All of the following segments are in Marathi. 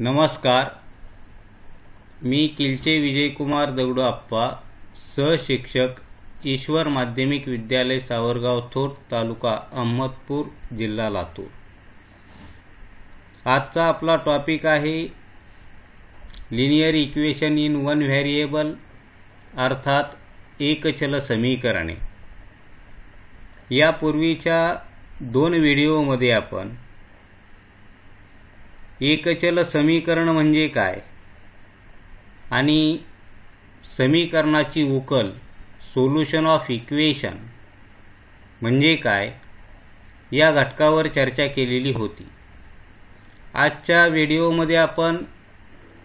नमस्कार. मी किलचे विजयकुमार दगडूआप्पा सहशिक्षक ईश्वर माध्यमिक विद्यालय सावरगाव थोर तालुका अहमदपूर जिल्हा लातूर. आजचा आपला टॉपिक आहे linear equation in one variable अर्थात एकचल समीकरणे. यापूर्वीच्या दोन व्हिडिओमध्ये आपण एकचल समीकरण म्हणजे काय? आणि समीकरणाची उकल सोल्युशन ऑफ इक्वेशन म्हणजे काय? या घटकावर चर्चा केलेली होती. आजच्या व्हिडिओमध्ये आपण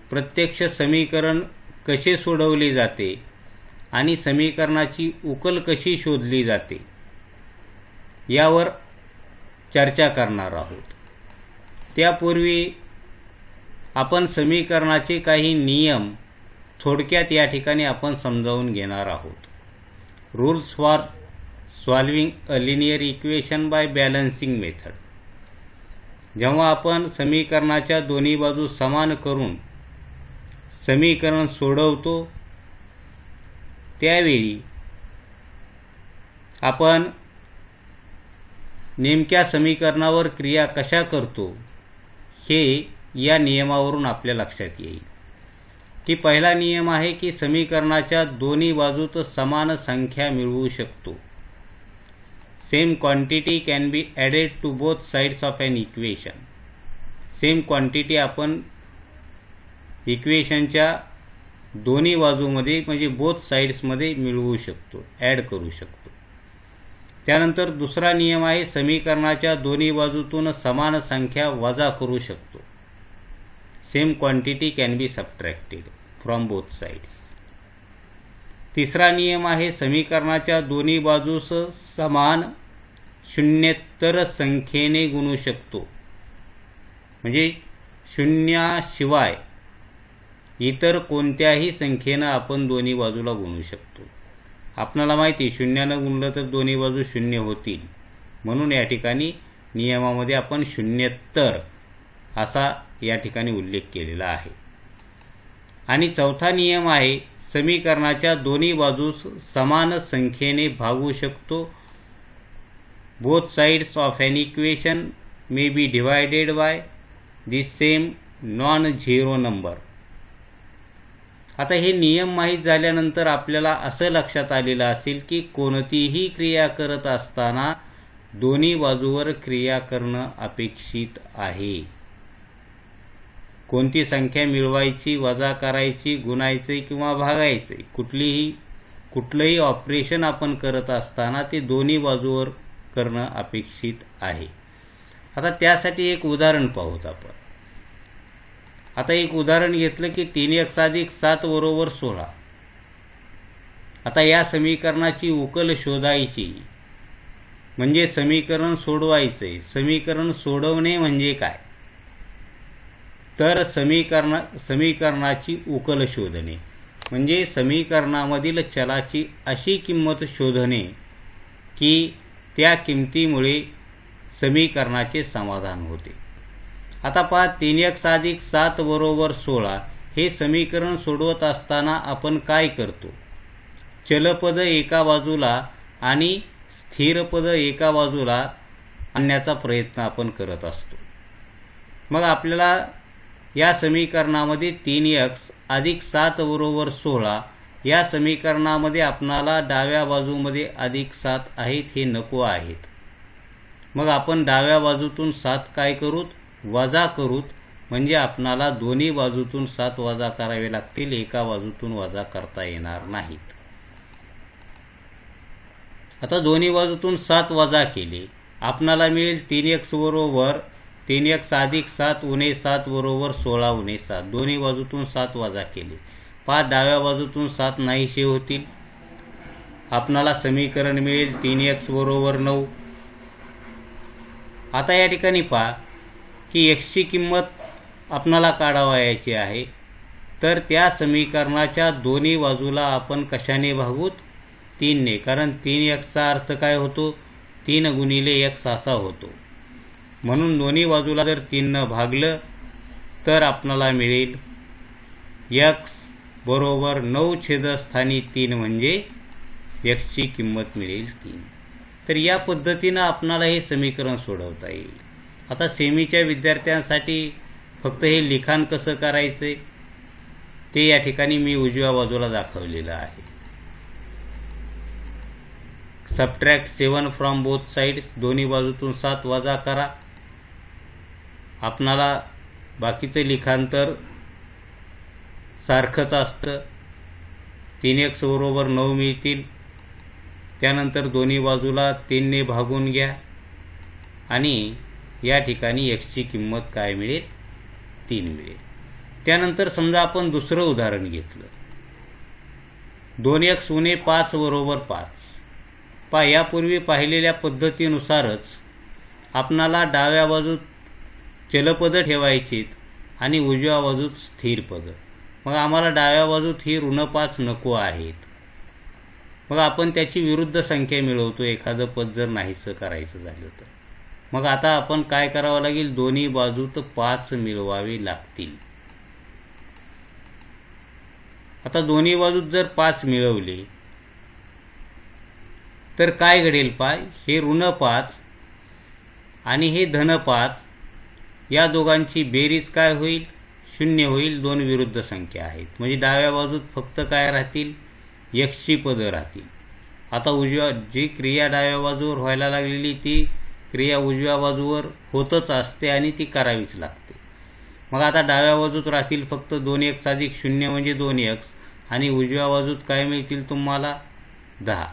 प्रत्यक्ष समीकरण कसे सोडवले जाते आणि समीकरणाची उकल कशी शोधली जाते यावर चर्चा करणार आहोत. त्यापूर्वी आपण समीकरणाचे काही नियम थोडक्यात या ठिकाणी आपण समजावून घेणार आहोत. Rules for solving a linear equation by balancing method जेव्हा आपण समीकरणाच्या दोन्ही बाजू समान करून समीकरण सोडवतो त्यावेळी आपण नेमक्या समीकरणावर क्रिया कशा करतो हे या नियमावरून आपल्या लक्षात येईल. की पहिला नियम आहे की समीकरणाच्या दोन्ही बाजूत समान संख्या मिळवू शकतो. Same quantity can be added to both sides of an equation same quantity आपण इक्वेशनच्या दोन्ही बाजूमध्ये म्हणजे बोथ साईड्समध्ये मिळवू शकतो ॲड करू शकतो. त्यानंतर दुसरा नियम आहे समीकरणाच्या दोन्ही बाजूतून समान संख्या वजा करू शकतो. Same quantity can be subtracted from both sides तिसरा नियम आहे समीकरणाच्या दोन्ही बाजूस समान शून्यत्तर संख्येने गुणू शकतो. म्हणजे शून्याशिवाय इतर कोणत्याही संख्येनं आपण दोन्ही बाजूला गुणू शकतो. आपणाला माहिती शून्यानं गुणलं तर दोन्ही बाजू शून्य होतील. म्हणून या ठिकाणी नियमामध्ये आपण शून्यत्तर असा या ठिकाणी उल्लेख केलेला आहे. आणि चौथा नियम आहे समीकरणाच्या दोन्ही बाजूस समान संख्येने भागू शकतो. Both sides of an equation may be divided by the same non zero number आता हे नियम माहीत झाल्यानंतर आपल्याला असं लक्षात आलेलं असेल की कोणतीही क्रिया करत असताना दोन्ही बाजूवर क्रिया करणं अपेक्षित आहे. कोणती संख्या मिळवायची वजा करायची गुणायचे किंवा भागायचे? कुठलीही कुठलंही ऑपरेशन आपण करत असताना ते दोन्ही बाजूवर करणं अपेक्षित आहे. आता त्यासाठी एक उदाहरण पाहूत आपण. आता एक उदाहरण घेतलं की तीन एक साधिक सात बरोबर सोळा. आता या समीकरणाची उकल शोधायची. म्हणजे समीकरण सोडवायचंय. समीकरण सोडवणे म्हणजे काय? तर समीकरण समीकरणाची उकल शोधणे. म्हणजे समीकरणामधील चलाची अशी किंमत शोधणे की त्या किमतीमुळे समीकरणाचे समाधान होते. आता पहा तीन एक साधिक सात बरोबर सोळा हे समीकरण सोडवत असताना आपण काय करतो? चलपद एका बाजूला आणि स्थिरपद एका बाजूला आणण्याचा प्रयत्न आपण करत असतो. मग आपल्याला या समीकरणामध्ये तीन एक्स अधिक सात बरोबर सोळा या समीकरणामध्ये आपणाला डाव्या बाजूमध्ये अधिक सात आहेत हे नको आहेत. मग आपण डाव्या बाजूतून सात काय करूत? वजा करूत. म्हणजे आपणाला दोन्ही बाजूतून सात वजा करावे लागतील एका बाजूतून वजा करता येणार नाहीत. आता दोन्ही बाजूतून सात वजा केले. आपणाला मिळेल तीन एक्स बरोबर तीन एक्स अधिक सात उणे सात बरोबर सोळा उणे सात. दोन्ही बाजूतून सात वजा केले. पाच डाव्या बाजूतून सात नाहीशे होतील. आपणाला समीकरण मिळेल तीन एक्स बरोबर नऊ. आता या ठिकाणी पहा की एक्सची किंमत आपणाला काढावयाची आहे. तर त्या समीकरणाच्या दोन्ही बाजूला आपण कशाने भागूत? तीनने. कारण तीन एक्सचा अर्थ काय होतो? तीन गुणिले एक्स असा होतो. म्हणून दोन्ही बाजूला जर तीननं भागलं तर आपणाला मिळेल यक्स बरोबर नऊ छेदस्थानी तीन म्हणजे यक्सची किंमत मिळेल तीन. तर या पद्धतीनं आपणाला हे समीकरण सोडवता येईल. आता सेमीच्या विद्यार्थ्यांसाठी फक्त हे लिखाण कसं करायचं? ते या ठिकाणी मी उजव्या बाजूला दाखवलेलं आहे. Subtract seven from both sides दोन्ही बाजूतून सात वजा करा. आपणाला बाकीचं लिखाण तर सारखंच असतं. तीन एक्स बरोबर नऊ मिळतील. त्यानंतर दोन्ही बाजूला तीनने भागून घ्या. आणि या ठिकाणी एक्सची किंमत काय मिळेल? तीन मिळेल. त्यानंतर समजा आपण दुसरं उदाहरण घेतलं. दोन एक उणे पाच बरोबर पाच. पा यापूर्वी पाहिलेल्या पद्धतीनुसारच आपणाला डाव्या बाजूत चलपद ठेवायचीत आणि उजव्या बाजूत स्थिर पद. मग आम्हाला डाव्या बाजूत ही ऋण पाच नको आहेत. मग आपण त्याची विरुद्ध संख्या मिळवतो. एखादं पद जर नाहीसं करायचं झालं तर. मग आता आपण काय करावं लागेल? दोन्ही बाजूत पाच मिळवावे लागतील. आता दोन्ही बाजूत जर पाच मिळवले तर काय घडेल पाय? हे ऋण पाच आणि हे धन पाच या दोघांची बेरीज काय होईल? शून्य होईल दोन विरुद्ध संख्या आहेत. म्हणजे डाव्या बाजूत फक्त काय राहतील? यक्षी पदं राहतील. आता उजव्या जी क्रिया डाव्या बाजूवर व्हायला लागलेली ती क्रिया उजव्या बाजूवर होतच असते आणि ती करावीच लागते. मग आता डाव्या बाजूत राहतील फक्त दोन एक्स अधिक शून्य म्हणजे दोन एक्स आणि उजव्या बाजूत काय मिळतील तुम्हाला? दहा.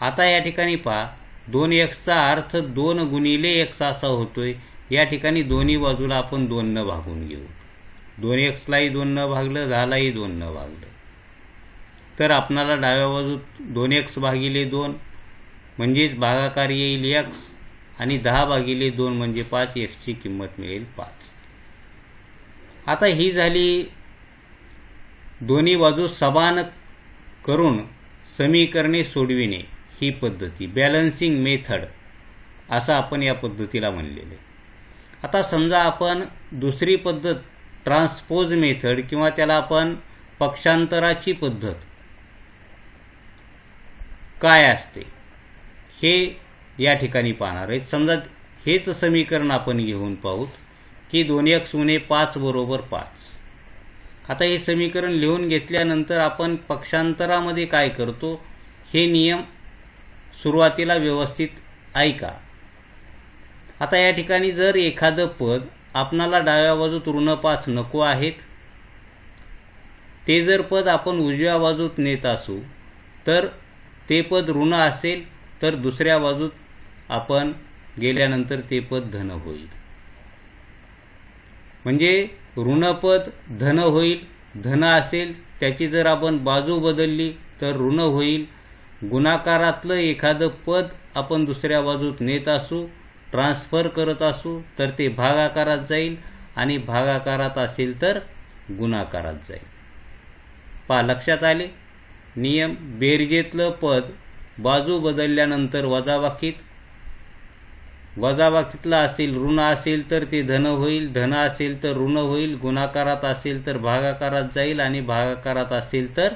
आता या ठिकाणी पहा. दोन एक्सचा अर्थ दोन गुणिले एक्स असा होतोय. या ठिकाणी दोन्ही बाजूला आपण दोन न भागून घेऊ. दोन एक्सलाही दोन न भागलं दहालाही दोन न भागलं. तर आपणाला डाव्या बाजूत दोन एक्स भागिले दोन म्हणजेच भागाकार येईल एक्स आणि दहा भागिले दोन म्हणजे पाच एक्सची किंमत मिळेल पाच. आता ही झाली दोन्ही बाजू समान करून समीकरणे सोडविणे ही पद्धती बॅलन्सिंग मेथड असं आपण या पद्धतीला म्हणलेले आता समजा आपण दुसरी पद्धत ट्रान्सपोज मेथड किंवा त्याला आपण पक्षांतराची पद्धत. काय असते? हे या ठिकाणी पाहणार आहेत. समजा हेच समीकरण आपण घेऊन पाहूत की दोन एक सुने पाच बरोबर पाच. आता हे समीकरण लिहून घेतल्यानंतर आपण पक्षांतरामध्ये काय करतो? हे नियम सुरुवातीला व्यवस्थित ऐका. आता या ठिकाणी जर एखादं पद आपणाला डाव्या बाजूत ऋण पाच नको आहेत ते जर पद आपण उजव्या बाजूत नेत असू तर ते पद ऋण असेल तर दुसऱ्या बाजूत आपण गेल्यानंतर ते पद धन होईल. म्हणजे ऋणपद धन होईल धन असेल त्याची जर आपण बाजू बदलली तर ऋण होईल. गुणाकारातलं एखादं पद आपण दुसऱ्या बाजूत नेत असू ट्रान्सफर करत असू तर ते भागाकारात जाईल आणि भागाकारात असेल तर गुणाकारात जाईल. पा लक्षात आले? नियम बेरजेतलं पद बाजू बदलल्यानंतर वजाबाकीत. वजाबाकीतला असेल ऋण असेल तर ते धन होईल धन असेल तर ऋण होईल गुणाकारात असेल तर भागाकारात जाईल आणि भागाकारात असेल तर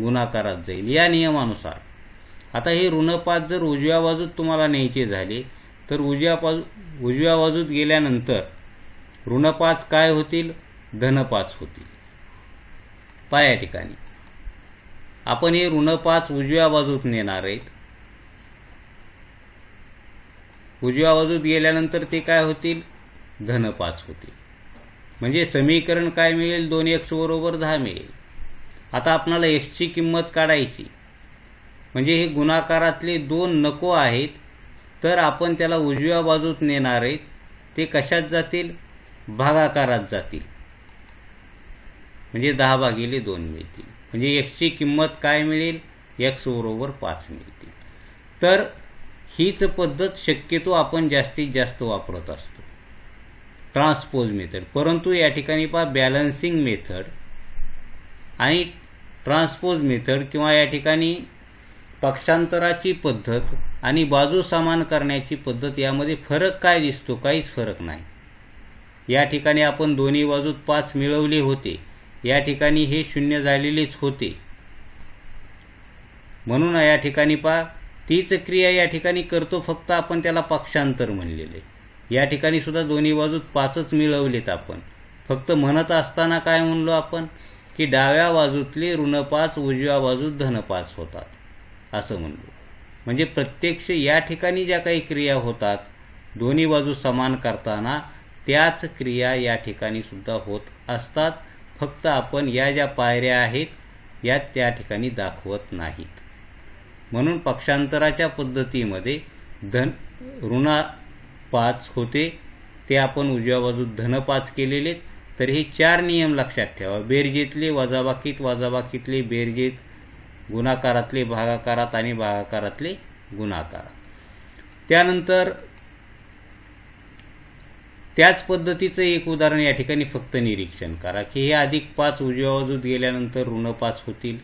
गुणाकारात जाईल. या नियमानुसार. आता हे ऋणपात जर उजव्या बाजूत तुम्हाला न्यायचे झाले तर उजव्या बाजू उजव्या बाजूत गेल्यानंतर ऋणपाच काय होतील? धनपाच होतील. पाया ठिकाणी. आपण हे ऋणपाच उजव्या बाजूत नेणार आहेत. उजव्या बाजूत गेल्यानंतर ते काय होतील? धन पाच होतील. म्हणजे समीकरण काय मिळेल? दोन एक्स बरोबर दहा मिळेल. आता आपणाला एक्सची किंमत काढायची. म्हणजे हे गुणाकारातले दोन नको आहेत. तर आपण त्याला उजव्या बाजूत नेणार आहेत. ते कशात जातील? भागाकारात जातील. म्हणजे दहा भागिले दोन मिळतील. म्हणजे एक्सची किंमत काय मिळेल? एक्स बरोबर पाच मिळतील. तर हीच पद्धत शक्यतो आपण जास्तीत जास्त वापरत असतो. Transpose method. परंतु या ठिकाणी पहा बॅलन्सिंग मेथड आणि ट्रान्सपोज मेथड किंवा या ठिकाणी पक्षांतराची पद्धत आणि बाजू समान करण्याची पद्धत यामध्ये फरक काय दिसतो काहीच फरक नाही. या ठिकाणी आपण दोन्ही बाजूत पाच मिळवले होते. या ठिकाणी हे शून्य झालेलेच होते. म्हणून या ठिकाणी पा तीच क्रिया या ठिकाणी करतो फक्त आपण त्याला पक्षांतर म्हणलेले. या ठिकाणी सुद्धा दोन्ही बाजूत पाचच मिळवलेत आपण. फक्त म्हणत असताना काय म्हणलो आपण? की डाव्या बाजूतले ऋण पाच उजव्या बाजूत धन पाच होतात. असं म्हणलो. म्हणजे प्रत्यक्ष या ठिकाणी ज्या काही क्रिया होतात दोन्ही बाजू समान करताना त्याच क्रिया या ठिकाणी सुद्धा होत असतात. फक्त आपण या ज्या पायऱ्या आहेत या त्या ठिकाणी दाखवत नाहीत. म्हणून पक्षांतराच्या पद्धतीमध्ये धन ऋणा पाच होते. ते आपण उजव्या बाजूत धन पाच केलेले तर हे चार नियम लक्षात ठेवा. बेरजेतले वजाबाकीत वजाबाकीतले बेरजेत गुणाकारातले भागाकारात आणि भागाकारातले गुणाकारात त्यानंतर त्याच पद्धतीचं एक उदाहरण या ठिकाणी फक्त निरीक्षण करा की हे अधिक पाच उजव्या बाजूत गेल्यानंतर ऋण पाच होतील.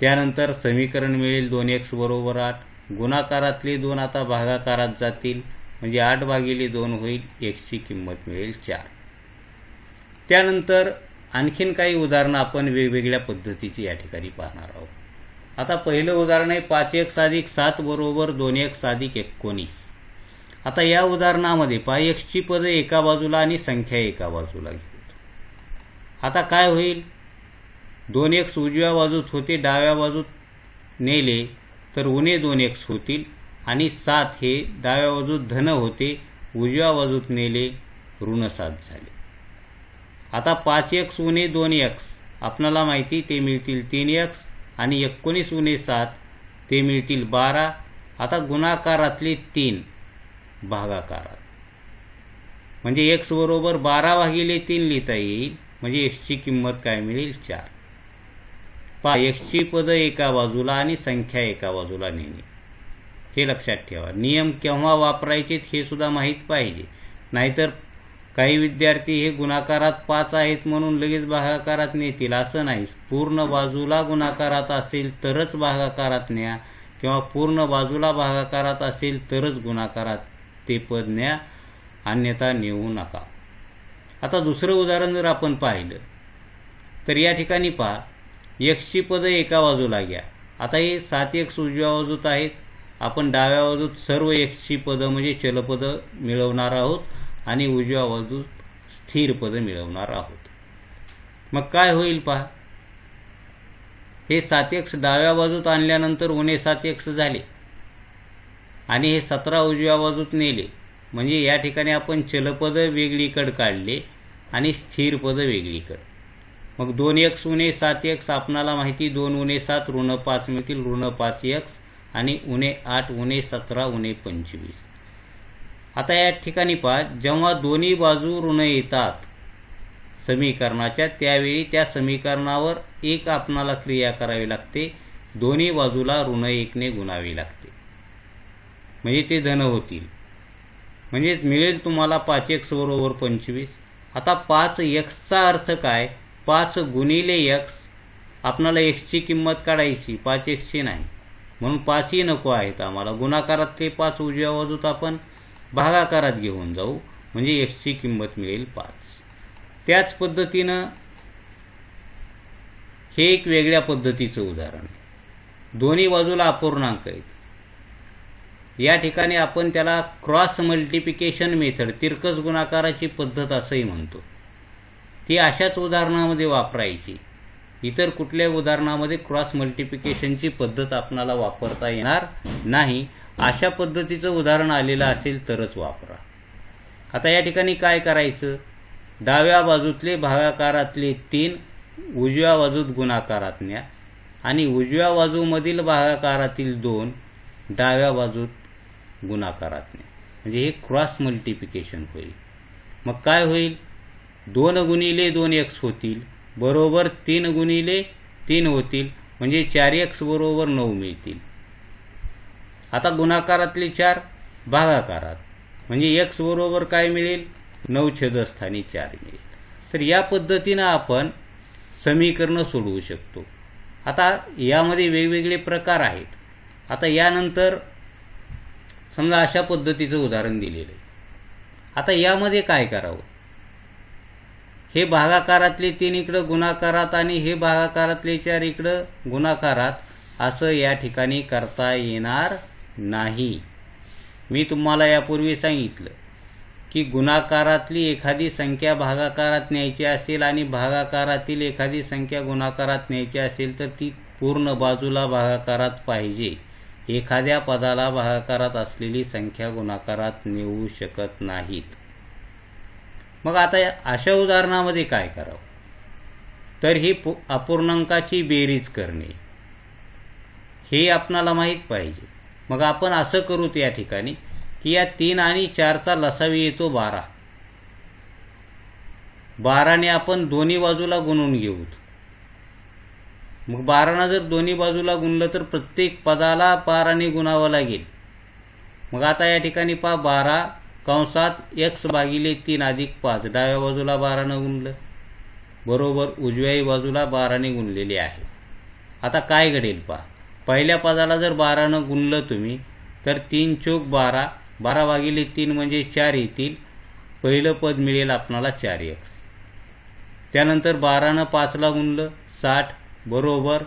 त्यानंतर समीकरण मिळेल दोन एक्स बरोबर आठ. गुणाकारातले दोन आता भागाकारात जातील म्हणजे आठ भागिले दोन होईल एक्सची किंमत मिळेल चार. त्यानंतर आणखीन काही उदाहरणं आपण वेगवेगळ्या पद्धतीची या ठिकाणी पाहणार आहोत. आता पहिलं उदाहरण आहे पाच एक साधिक सात बरोबर दोन एक साधिक एकोणीस. आता या उदाहरणामध्ये पाय एक्सची पदं एका बाजूला आणि संख्या एका बाजूला घेऊ आता काय होईल? दोन एक्स उजव्या बाजूत होते डाव्या बाजूत नेले तर उणे दोन एक्स होतील आणि सात हे डाव्या बाजूत धन होते उजव्या बाजूत नेले ऋण सात झाले. आता पाच एक्स उणे दोन एक्स आपणाला माहिती ते मिळतील तीन एक्स आणि एकोणीस उणे सात ते मिळतील बारा. आता गुणाकारातले तीन. भागाकारात. म्हणजे एक्स बरोबर बारा भागिले तीन लिहिता येईल. म्हणजे एक्सची किंमत काय मिळेल? चार. पा एक्सची पदं एका बाजूला आणि संख्या एका बाजूला नेणे. हे लक्षात ठेवा. नियम केव्हा वापरायचे हे सुद्धा माहीत पाहिजे. नाहीतर काही विद्यार्थी हे गुणाकारात पाच आहेत म्हणून लगेच भागाकारात नेतील. असं नाही. पूर्ण बाजूला गुणाकारात असेल तरच भागाकारात न्या किंवा पूर्ण बाजूला भागाकारात असेल तरच गुणाकारात ते पद न्या. अन्यथा नेऊ नका. आता दुसरं उदाहरण जर आपण पाहिलं तर या ठिकाणी पहा. एक्सची पदं एका बाजूला घ्या. आता हे सात एक्स उजव्या बाजूत आहेत. आपण डाव्या बाजूत सर्व एक्सची पदं म्हणजे चलपदं मिळवणार आहोत. आणि उजव्या बाजूत स्थिर पद मिळवणार आहोत. मग काय होईल पहा. हे सात एक्स डाव्या बाजूत आणल्यानंतर उणे सात एक्स झाले. आणि हे सतरा उजव्या बाजूत नेले. म्हणजे या ठिकाणी आपण चलपद वेगळीकड काढले आणि स्थिर पद वेगळीकड. मग दोन एक्स उणे सात एक्स आपणाला माहिती दोन उणे सात ऋण पाच मिळतील ऋण पाच एक्स आणि उणे आठ उणे सतरा उणे पंचवीस. आता या ठिकाणी पहा जेव्हा दोन्ही बाजू ऋण येतात समीकरणाच्या त्यावेळी त्या समीकरणावर एक आपणाला क्रिया करावी लागते दोन्ही बाजूला ऋण एकने गुणावी लागते. म्हणजे ते धन होतील. म्हणजेच मिळेल तुम्हाला पाच एक्स बरोबर पंचवीस. आता पाच एक्सचा अर्थ काय? पाच गुणिले एक्स आपणाला एक्सची किंमत काढायची पाच एक्सची नाही. म्हणून पाचही नको आहेत आम्हाला. गुणाकारात ते पाच उजव्या बाजूत आपण भागाकारात घेऊन जाऊ म्हणजे एक्सची किंमत मिळेल पाच. त्याच पद्धतीनं हे एक वेगळ्या पद्धतीचं उदाहरण दोन्ही बाजूला अपूर्णांक आहेत. या ठिकाणी आपण त्याला क्रॉस मल्टिप्लिकेशन मेथड तिरकस गुणाकाराची पद्धत असंही म्हणतो. ती अशाच उदाहरणामध्ये वापरायची. इतर कुठल्या उदाहरणामध्ये क्रॉस मल्टिप्लिकेशनची पद्धत आपणाला वापरता येणार नाही. अशा पद्धतीचं उदाहरण आलेलं असेल तरच वापरा. आता या ठिकाणी काय करायचं? डाव्या बाजूतले भागाकारातले तीन उजव्या बाजूत गुणाकारात न्या. आणि उजव्या बाजूमधील भागाकारातील दोन डाव्या बाजूत गुणाकारात न्या. म्हणजे हे क्रॉस मल्टिप्लिकेशन होईल. मग काय होईल? दोन गुणिले दोन एक्स होतील. बरोबर तीन गुणिले तीन होतील म्हणजे चार एक्स बरोबर नऊ मिळतील. आता गुणाकारातले चार भागाकारात. म्हणजे एक्स बरोबर काय मिळेल? नऊ छेदस्थानी चार मिळेल. तर या पद्धतीनं आपण समीकरणं सोडवू शकतो. आता यामध्ये वेगवेगळे प्रकार आहेत. आता यानंतर समजा अशा पद्धतीचं उदाहरण दिलेलं आहे. आता यामध्ये काय करावं? हे भागाकारातले तीन इकडं गुणाकारात आणि हे भागाकारातले चार इकडं गुणाकारात असं या ठिकाणी करता येणार नाही. मी तुम्हाला यापूर्वी सांगितलं की गुणाकारातली एखादी संख्या भागाकारात न्यायची असेल आणि भागाकारातील एखादी संख्या गुणाकारात न्यायची असेल तर ती पूर्ण बाजूला भागाकारात पाहिजे. एखाद्या पदाला भागाकारात असलेली संख्या गुणाकारात नेऊ शकत नाहीत. मग आता अशा उदाहरणामध्ये काय करावं? तर ही अपूर्णांकाची बेरीज करणे. हे आपणाला माहीत पाहिजे. मग आपण असं करूत या ठिकाणी की या तीन आणि चारचा लसावी येतो बारा. बाराने आपण दोन्ही बाजूला गुणून घेऊत. मग बारानं जर दोन्ही बाजूला गुणलं तर प्रत्येक पदाला बाराने गुणावं लागेल. मग आता या ठिकाणी पहा बारा कंसात एक्स भागिले तीन अधिक पाच. डाव्या बाजूला बारानं गुणलं. बरोबर उजव्याही बाजूला बाराने गुणलेले आहे. आता काय घडेल पहा. पहिल्या पदाला जर बारानं गुणलं तुम्ही तर तीन चोक बारा बारा भागिले तीन म्हणजे चार येतील. पहिलं पद मिळेल आपणाला चार एक्स त्यानंतर बारानं पाचला गुणलं साठ. बरोबर.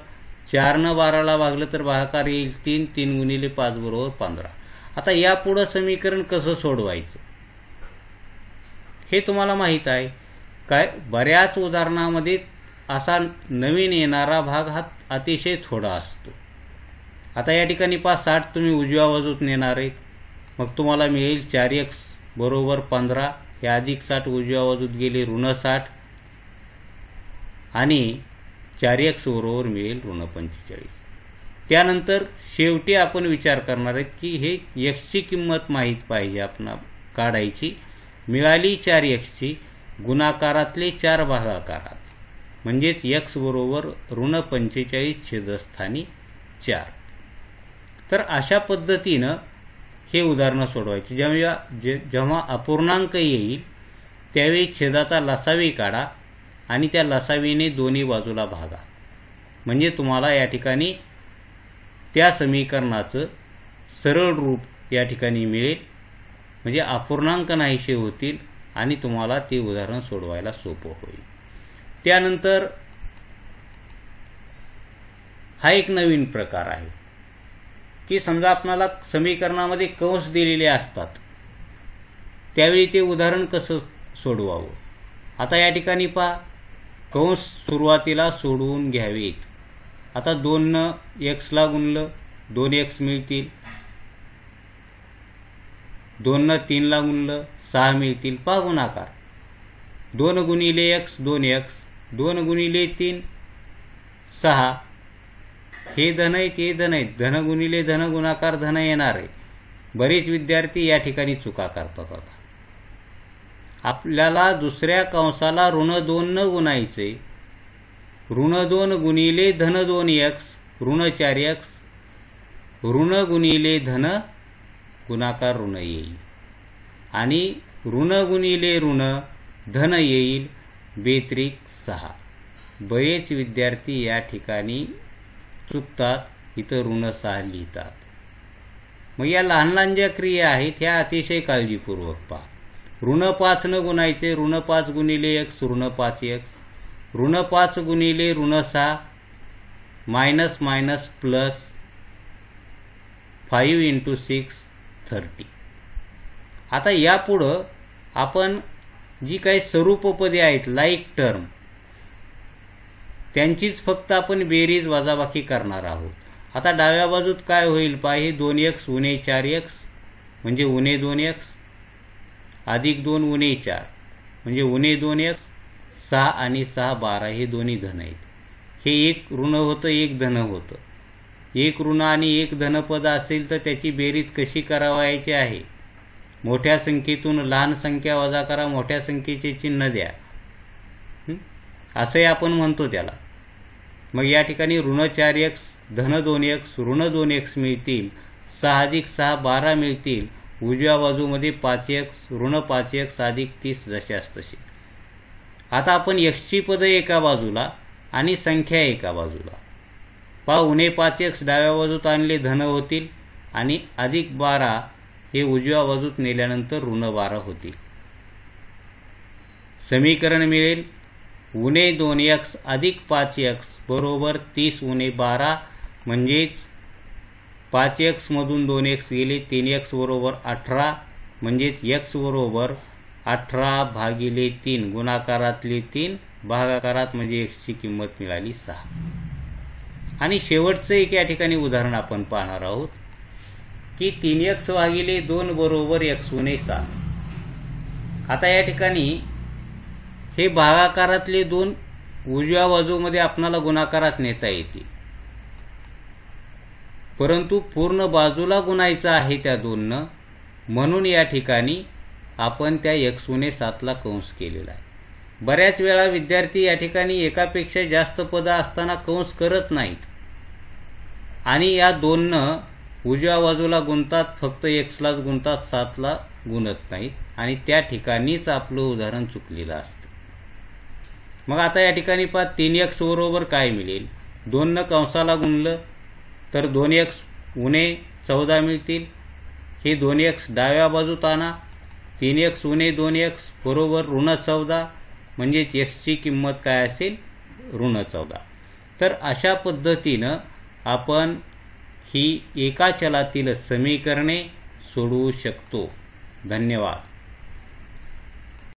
चारनं बाराला भागलं तर भागाकार येईल तीन तीन गुणिले पाच बरोबर पंधरा. आता यापुढं समीकरण कसं सोडवायचं? हे तुम्हाला माहीत आहे. काय? बऱ्याच उदाहरणामध्ये असा नवीन येणारा भाग हा अतिशय थोडा असतो. आता या ठिकाणी पाच साठ तुम्ही उजव्या बाजूत नेणार आहेत. मग तुम्हाला मिळेल चार एक्स बरोबर पंधरा हे अधिक साठ उजव्या बाजूत गेले ऋण साठ. आणि चार एक्स बरोबर मिळेल ऋण पंचेचाळीस. त्यानंतर शेवटी आपण विचार करणार आहेत की हे यक्षची किंमत माहीत पाहिजे आपण काढायची. मिळाली चार यक्षची गुणाकारातले चार भागाकारात. म्हणजेच एक्स बरोबर ऋण पंचेचाळीस छेदस्थानी चार. तर अशा पद्धतीनं हे उदाहरणं सोडवायची. जेव्हा जेव्हा अपूर्णांक येईल त्यावेळी छेदाचा लसावी काढा आणि त्या लसावीने दोन्ही बाजूला भागा. म्हणजे तुम्हाला या ठिकाणी त्या समीकरणाचं सरळ रूप या ठिकाणी मिळेल. म्हणजे अपूर्णांक नाहीसे होतील आणि तुम्हाला ते उदाहरण सोडवायला सोपं होईल. त्यानंतर हा एक नवीन प्रकार आहे की समजा आपणाला समीकरणामध्ये कंस दिलेले असतात. त्यावेळी ते उदाहरण कसं सोडवावं? आता या ठिकाणी पहा. कंस सुरुवातीला सोडवून घ्यावेत. आता दोननं एक्सला गुणलं दोन एक्स मिळतील. दोननं तीनला गुणलं सहा मिळतील. पहा गुणाकार. दोन गुणिले एक्स दोन एक्स दोन गुणिले तीन सहा. हे धन आहेत हे धन आहेत धन गुणिले धन गुणाकार धन येणार आहे. बरेच विद्यार्थी या ठिकाणी चुका करतात आता. आपल्याला दुसऱ्या कंसाला ऋण दोन न गुणायचे ऋण दोन गुणिले धन दोन एक्स ऋण चार एक्स ऋण गुणिले धन गुणाकार ऋण येईल. आणि ऋण गुणिले ऋण धन येईल बेत्रिक सहा. बरेच विद्यार्थी या ठिकाणी चुकतात इथं ऋण सहा लिहितात. मग या लहान लहान ज्या क्रिया आहेत ह्या अतिशय काळजीपूर्वक पहा. ऋण पाच न गुणायचे ऋण पाच गुणिले एक्स ऋण पाच एक्स ऋण पाच गुणिले ऋण सहा minus minus plus five into six thirty आता यापुढं आपण जी काही स्वरूपपदे आहेत लाईक टर्म त्यांचीच फक्त आपण बेरीज वजाबाकी करणार आहोत. आता डाव्या बाजूत काय होईल पाहि दोन एक्स उणे चार एक्स म्हणजे उणे दोन एक्स अधिक दोन उणे चार म्हणजे उणे दोन एक्स सहा आणि सहा बारा हे दोन्ही धन आहेत. हे एक ऋण होतं एक धन होतं. एक ऋण आणि एक धनपद असेल तर त्याची बेरीज कशी करावायची आहे? मोठ्या संख्येतून लहान संख्या वजा करा मोठ्या संख्येचे चिन्ह द्या. असंही आपण म्हणतो त्याला. मग या ठिकाणी ऋण चार एक्स धन दोन एक्स ऋण दोन एक्स मिळतील सहा अधिक सहा बारा मिळतील उजव्या बाजूमध्ये पाच एक्स ऋण पाच एक्स अधिक तीस जशास तशी आता आपण यक्षची पदं एका बाजूला आणि संख्या एका बाजूला. पा उणे पाच एक्स डाव्या बाजूत आणले धन होतील आणि अधिक बारा हे उजव्या बाजूत नेल्यानंतर ऋण बारा होतील. समीकरण मिळेल. उणे दोन एक्स अधिक पाच एक्स बरोबर तीस उणे बारा म्हणजेच पाच एक्समधून दोन एक्स गेले तीन एक्स बरोबर अठरा म्हणजेच एक्स बरोबर अठरा भागिले तीन गुणाकारातले तीन भागाकारात म्हणजे एक्सची किंमत मिळाली सहा. आणि शेवटचं एक या ठिकाणी उदाहरण आपण पाहणार आहोत की तीन एक्स भागिले दोन बरोबर एक्स उणे सात. आता या ठिकाणी हे भागाकारातले दोन उजव्या बाजूमध्ये आपणाला गुणाकारात नेता येते परंतु पूर्ण बाजूला गुणायचं आहे त्या दोननं म्हणून या ठिकाणी आपण त्या एक्स सातला कंस केलेला आहे. बऱ्याच वेळा विद्यार्थी या ठिकाणी एकापेक्षा जास्त पदं असताना कंस करत नाहीत. आणि या दोननं उजव्या बाजूला गुंतात फक्त एक्सलाच गुंतात सातला गुणत नाहीत. आणि त्या ठिकाणीच आपलं उदाहरण चुकलेलं असतं. मग आता या ठिकाणी पहा तीन एक्स बरोबर काय मिळेल? दोननं कंसाला गुणलं तर दोन एक्स उणे चौदा मिळतील. हे दोन एक्स डाव्या बाजूत आणा तीन एक्स उणे दोन एक्स बरोबर ऋण चौदा. म्हणजेच एक्सची किंमत काय असेल? ऋण चौदा. तर अशा पद्धतीनं आपण ही एका चलातील समीकरणे सोडवू शकतो. धन्यवाद.